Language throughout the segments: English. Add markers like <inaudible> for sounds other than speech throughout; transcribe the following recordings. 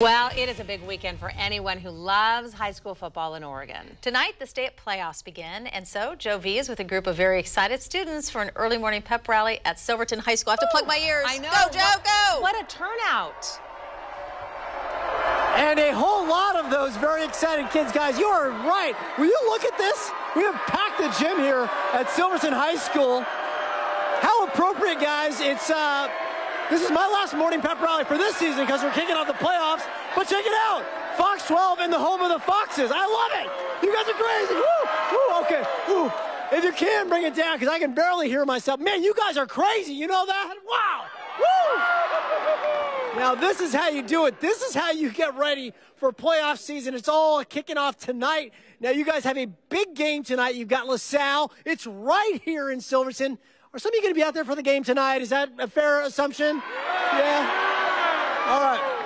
Well, it is a big weekend for anyone who loves high school football in Oregon. Tonight, the state playoffs begin, and so Joe V is with a group of very excited students for an early morning pep rally at Silverton High School. I have to plug my ears. I know. Go, Joe, what, go! What a turnout. And a whole lot of those very excited kids, guys. You are right. Will you look at this? We have packed the gym here at Silverton High School. How appropriate, guys. It's uh, this is my last morning pep rally for this season because we're kicking off the playoffs. But check it out. Fox 12 in the home of the Foxes. I love it. You guys are crazy. Woo, woo, okay. Woo. If you can, bring it down because I can barely hear myself. Man, you guys are crazy. You know that? Wow. Woo. Now, this is how you do it. This is how you get ready for playoff season. It's all kicking off tonight. Now, you guys have a big game tonight. You've got LaSalle. It's right here in Silverton. Are some of you going to be out there for the game tonight? Is that a fair assumption? Yeah? All right.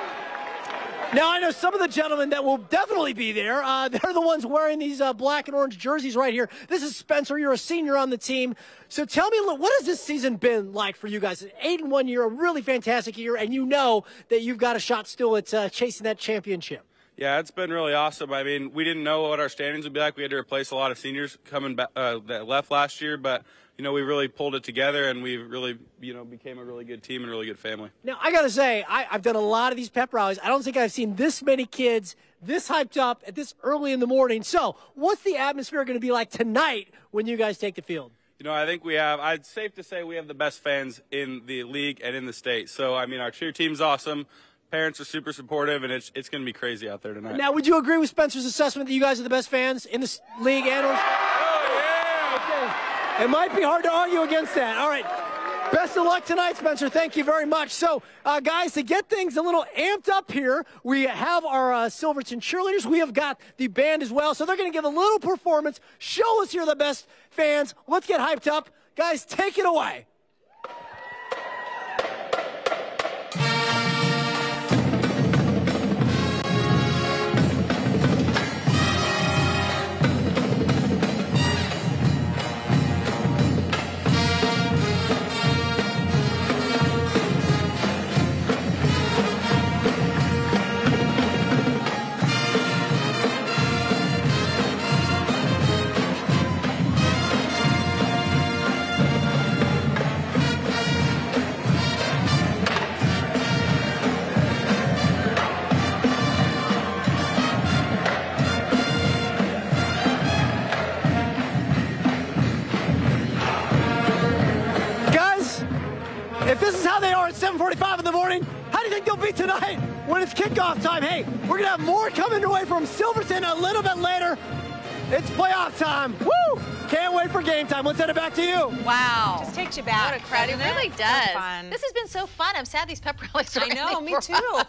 Now, I know some of the gentlemen that will definitely be there. Uh, <laughs> they're the ones wearing these uh, black and orange jerseys right here. This is Spencer. You're a senior on the team. So tell me, what has this season been like for you guys? Eight and one year, a really fantastic year, and you know that you've got a shot still at uh, chasing that championship. Yeah, it's been really awesome. I mean, we didn't know what our standings would be like. We had to replace a lot of seniors coming back uh, that left last year, but you know, we really pulled it together and we really, you know, became a really good team and a really good family. Now, I got to say, I, have done a lot of these pep rallies. I don't think I've seen this many kids this hyped up at this early in the morning. So, what's the atmosphere going to be like tonight when you guys take the field? You know, I think we have, I'd safe to say we have the best fans in the league and in the state. So, I mean, our cheer team's awesome. Parents are super supportive, and it's, it's going to be crazy out there tonight. Now, would you agree with Spencer's assessment that you guys are the best fans in the league and? It might be hard to argue against that. All right. Best of luck tonight, Spencer. Thank you very much. So, uh, guys, to get things a little amped up here, we have our uh, Silverton cheerleaders. We have got the band as well. So they're going to give a little performance, show us you're the best fans. Let's get hyped up. Guys, take it away. This is how they are at 7:45 in the morning, how do you think they'll be tonight when it's kickoff time? Hey, we're gonna have more coming away from Silverton a little bit later. It's playoff time. Woo! Can't wait for game time. Let's send it back to you. Wow. Just takes you back. What a crowd. It really does. So this has been so fun. I'm sad these pep rallies are I know, me too.